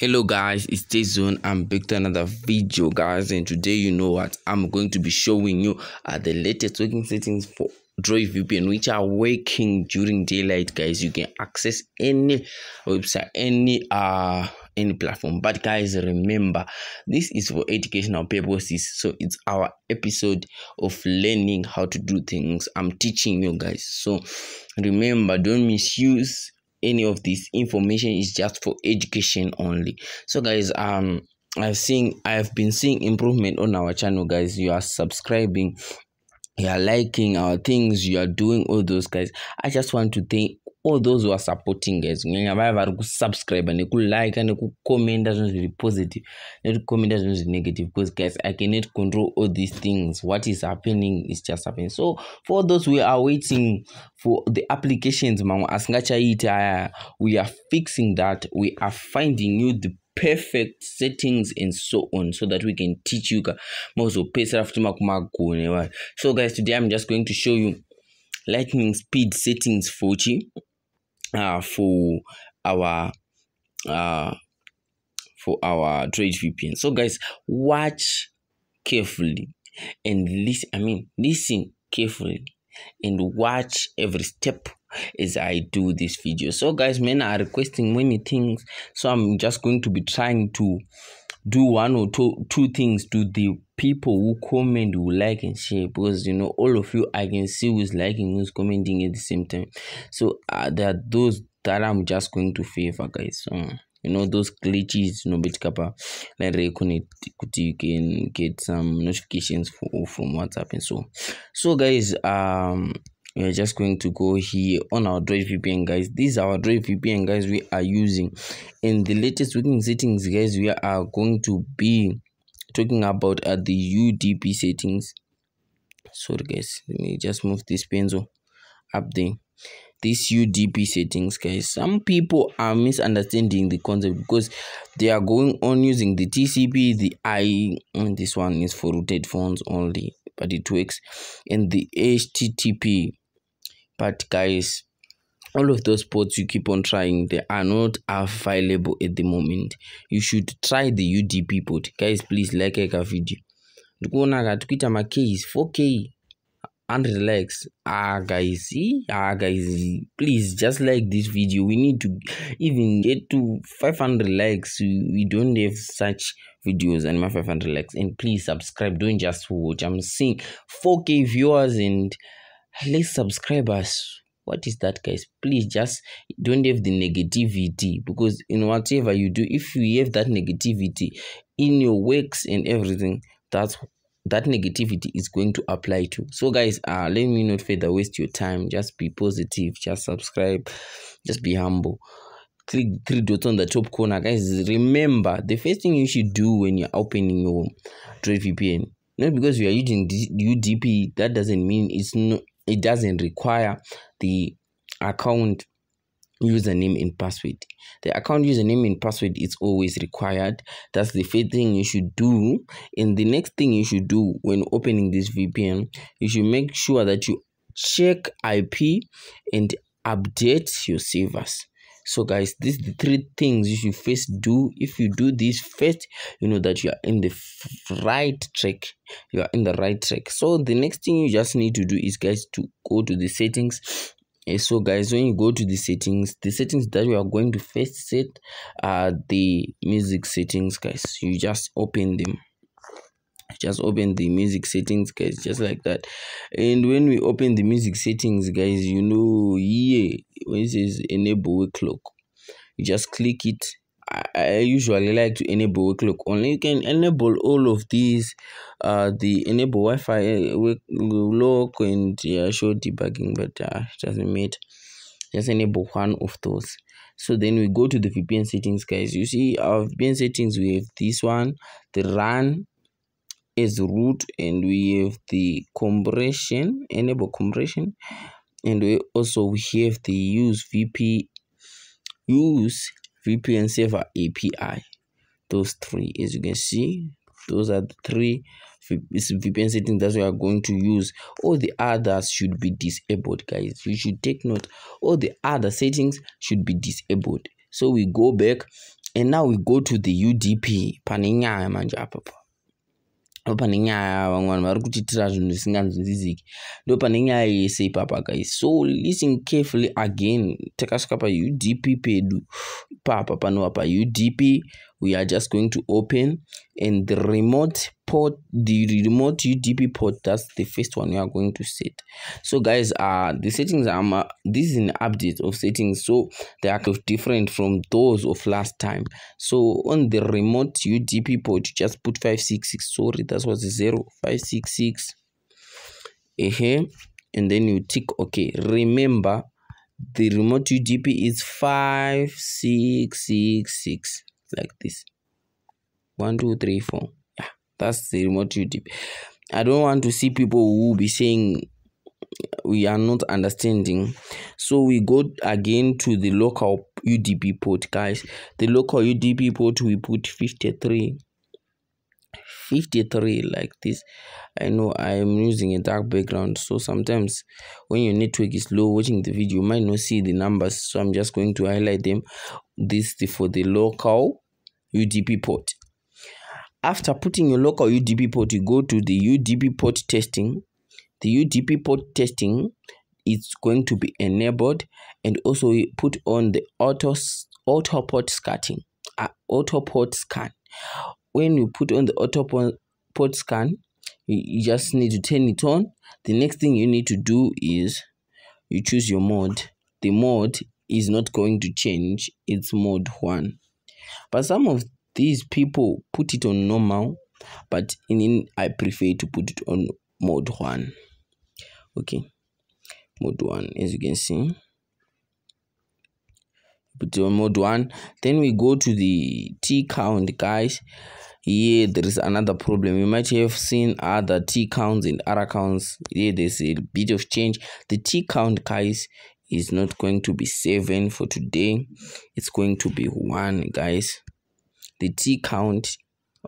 hello guys. It's Zone. i'm back to another video guys. And today you know what? I'm going to be showing you uh, the latest working settings for Droid VPN which are working during daylight guys. You can access any website any uh any platform. But guys remember this is for educational purposes. So it's our episode of learning how to do things. I'm teaching you guys. So remember don't misuse any of this information is just for education only. So guys um i've seen i've been seeing improvement on our channel guys. You are subscribing you are liking our things you are doing all those guys. I just want to thank all those who are supporting guys. Kunyanya vaya vari kusubscribe nekulike nekukomenda zvinhu zviri positive nekukomenda zvinhu zviri negative because guys i cannot control all these things. What is happening is just happening. So for those who are waiting for the applications mamwe asingachaiti aya we are fixing that. We are finding you the perfect settings and so on so that we can teach you mozopedzisira futi makumagone so guys today i'm just going to show you lightning speed settings for chi uh, for our uh, for our Droid VPN. So guys, watch carefully and listen. I mean, listen carefully and watch every step as I do this video. So guys, men are requesting many things, so I'm just going to be trying to do one or two two things to the people who comment who like and share because you know all of you i can see who's liking who's commenting at the same time. So uh, there are those that i'm just going to favor guys. So you know those glitches you know betikapa like reconnect you can get some notifications for, from whatsapp and so. So guys um we're just going to go here on our Droid VPN guys. These are our Droid VPN guys we are using. In the latest working settings guys we are going to be talking about uh, the UDP settings. Sorry guys. Let me just move this pencil up there these UDP settings guys. Some people are misunderstanding the concept because they are going on using the TCP the I and this one is for rooted phones only but it works and the HTTP but guys all of those ports you keep on trying they are not available at the moment. You should try the udp port. Guys please like a video. Ndikuona kati kuita macase 4k 100 likes ah guys see? Ah guys please just like this video. We need to even get to 500 likes we don't have such videos and my 500 likes and please subscribe. Don't just watch. I'm seeing 4k viewers and less subscribers. What is that guys? Please just don't have the negativity because in whatever you do if you have that negativity in your works and everything that's that negativity is going to apply to. So guys uh let me not further waste your time. Just be positive just subscribe just be humble. Click three dots on the top corner. Guys remember the first thing you should do when you're opening your Droid VPN not because you are using UDP that doesn't mean it's not it doesn't require the account username and password. The account username and password is always required. That's the first thing you should do. And the next thing you should do when opening this vpn you should make sure that you check ip and update your servers so guys these the three things you should first do. If you do this first you know that you are in the right track. You are in the right track. So the next thing you just need to do is guys to go to the settings eh, so guys when you go to the settings the settings that you are going to first set are the music settings guys. You just open them. Just open the music settings guys just like that. And when we open the music settings guys you know yeah when it says enable clock you just click it I, usually like to enable wake only. You can enable all of these uh the enable wi-fi uh, wake and yeah show debugging but uh it doesn't matter. Just enable one of those. So then we go to the vpn settings guys. You see our vpn settings we have this one the run as root and we have the compression enable compression and we also we have the use vp use vpn server api those three as you can see those are the three vpn settings that we are going to use. All the others should be disabled guys. You should take note. All the other settings should be disabled. So we go back and now we go to the udp pane nyaya manje apapo ndo pane nyaya vamwe vanhu vari kutiitira zvinhu zvisinganzwisisiki. Ndo pane nyaya yese ipapa guys. So listen carefully again. Takasvika paudp pedu. Ipapa panova paudp we are just going to open and the remote port the remote udp port that's the first one we are going to set. So guys uh the settings um uh, this is an update of settings so they are different from those of last time. So on the remote udp port you just put 566 sorry that was 0 566 uh -huh. and then you tick okay remember the remote udp is 5666 like this. One two three four. Yeah that's the remote udp i don't want to see people who be saying we are not understanding. So we go again to the local udp port guys. The local udp port we put 53 53 like this. I know i am using a dark background so sometimes when your network is low watching the video you might not see the numbers so i'm just going to highlight them this for the local udp port. After putting your local udp port you go to the udp port testing. The udp port testing is going to be enabled and also put on the auto auto port scanning uh, auto port scan. When you put on the auto port scan you, you just need to turn it on. The next thing you need to do is you choose your mode. The mode is not going to change it's mode one. But some of these people put it on normal but in, i prefer to put it on mode one. Okay. Mode one as you can see. Put it on mode one. Then we go to the t count guys. Here there is another problem. You might have seen other t counts and other counts. Here there's a bit of change. The t count guys is not going to be seven for today. It's going to be one guys. The t count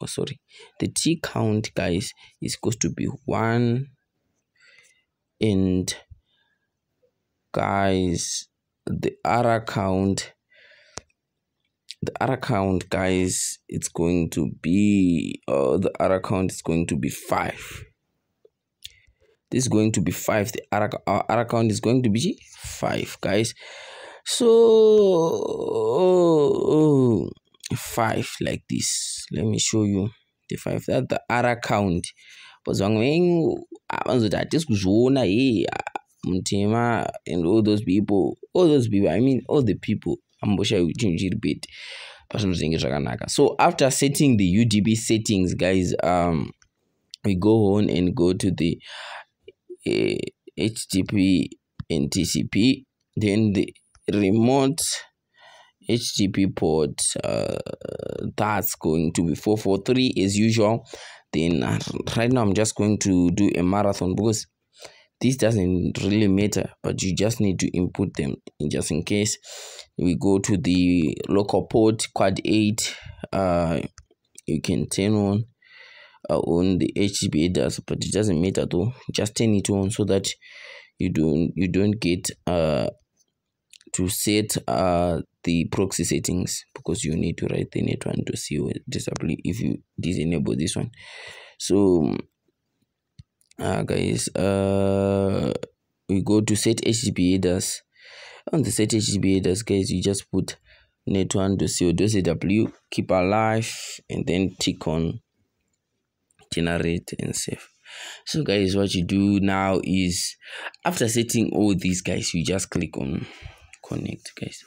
oh sorry. The t count guys is supposed to be one. And guys the other count the other count guys it's going to be uh the other count is going to be five this is going to be five. The other, uh, other count is going to be five guys. So oh, oh, five like this. Let me show you the five. That the other count vamwe vanozoti hatisi kuzviona he mutema and all those people all those people i mean all the people zvinenge zvakanaka so after setting the udp settings guys um we go on and go to the http and tcp then the remote http port uh, that's going to be 443 as usual. Then uh, right now i'm just going to do a marathon because this doesn't really matter but you just need to input them just in case. We go to the local port quad 8 uh you can turn on uh, on the http headers but it doesn't matter though. Just turn it on so that you don't you don't get uh to set uh the proxy settings because you need to write the Netone to see what disable if you disable this one. So uh guys uh we go to set http headers on the set http headers guys you just put Netone to co cw keep alive and then tick on generate and save. So guys what you do now is after setting all these guys you just click on connect guys.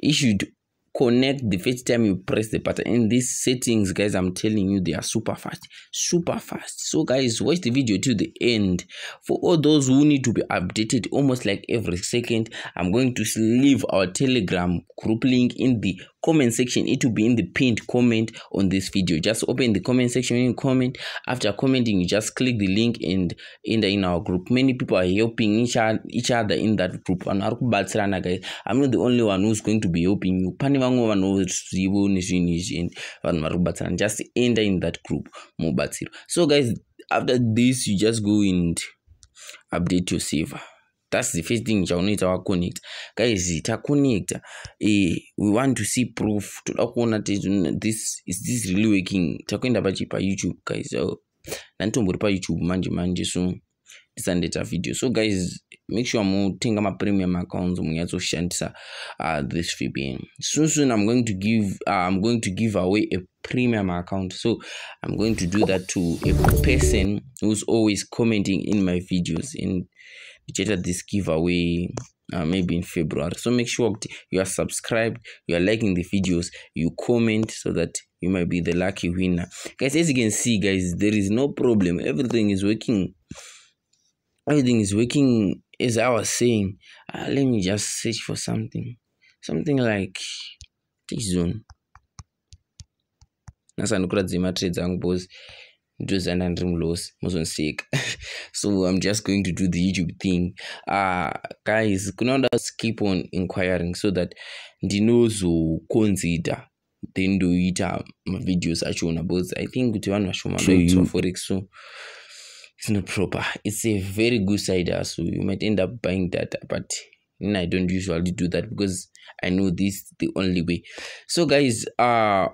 You should connect the first time you press the button. In these settings guys i'm telling you they are super fast. Super fast. So guys watch the video to the end. For all those who need to be updated almost like every second i'm going to leave our telegram group link in the comment section. It will be in the pinned comment on this video. Just open the comment section and comment. After commenting you just click the link and enter in our group. Many people are helping each, each other in that group. And guys. I'm not the only one who's going to be helping you vamwe vanhu ruzivo nezvinhu izvi and vanhu vari kubatsirana. Just enter in that group mubatsiro. So guys after this you just go and update your saver that's the first thing chaunoita waconnect. Guys taconnecta eh, we want to see proof. Toda kuona this is this really working? Takuenda pachi payoutube guys. Oh, ndanitombori payoutube manje manje so ndisandoita video. So guys make sure mutenga mapremium accounts munyatsoshandisa uh, this vpn soon soon i'm going to give uh, i'm going to give away a premium account. So i'm going to do that to a person who's always commenting in my videos. And which this giveaway uh, maybe in february. So make sure you are subscribed you are liking the videos you comment so that you might be the lucky winner. Guys as you can see guys there is no problem. Everything is working everything is working as i was saying. Uh, let me just search for something. Something like this zone. Nasandikuradze matrades angu bos ndozanda ndiri mulosi muzondiseka so i'm just going to do the youtube thing. Uh, guys kunoda keep on inquiring so that ndinozoconsider then ndoita mavideos achona because i think kuti vanhu vashoma forex so it's not proper. It's a very good side so you might end up buying that. but i don't usually do that because i know this the only way. So guys uh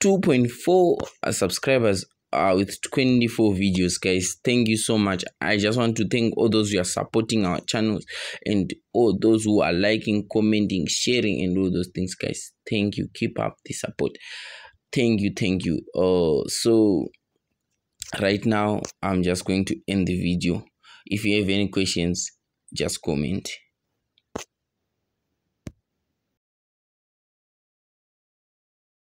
2.4 subscribers uh, with 24 videos guys. Thank you so much. I just want to thank all those who are supporting our channels and all those who are liking commenting sharing and all those things guys. Thank you. Keep up the support. Thank you thank you. Uh so right now i'm just going to end the video. If you have any questions just comment